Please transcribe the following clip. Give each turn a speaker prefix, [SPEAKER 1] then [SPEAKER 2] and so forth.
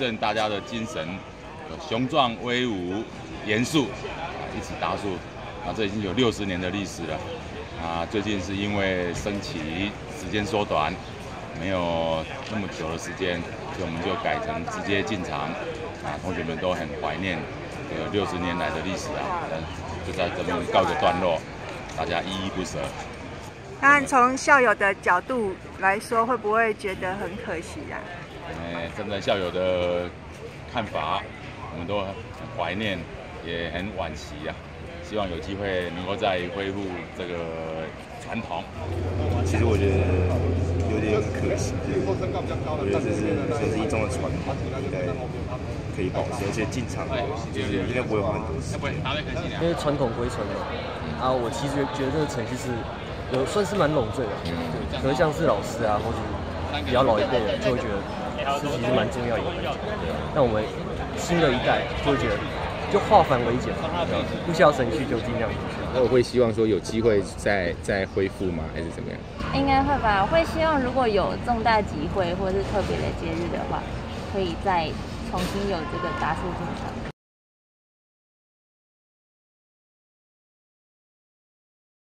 [SPEAKER 1] 振大家的精神，雄壮威武、严肃，啊一起打树。啊，这已经有六十年的历史了。啊，最近是因为升旗时间缩短，没有那么久的时间，所以我们就改成直接进场。啊，同学们都很怀念有六十年来的历史啊，就在这边告个段落，大家依依不舍。
[SPEAKER 2] 那从校友的角度来说，会不会觉得很可惜呀？
[SPEAKER 1] 哎，站在校友的看法，我们都很怀念，也很惋惜呀。希望有机会能够再恢复这个传统。
[SPEAKER 3] 其实我觉得有点可惜，我觉得这是这是一中的传统，应该可以保持，而且进场就是应该不会花很多时间。
[SPEAKER 4] 因为传统归传统，啊，我其实觉得这个成绩是有算是蛮拢醉的，可能像是老师啊，或者比较老一辈的，就会觉得是其实蛮重要一个。那我们新的一代就会觉得。就化繁为简，不需要省去就尽量。
[SPEAKER 5] 那我会希望说有机会再再恢复吗？还是怎么样？
[SPEAKER 6] 应该会吧。会希望如果有重大集会或者是特别的节日的话，可以再重新有这个达数进场。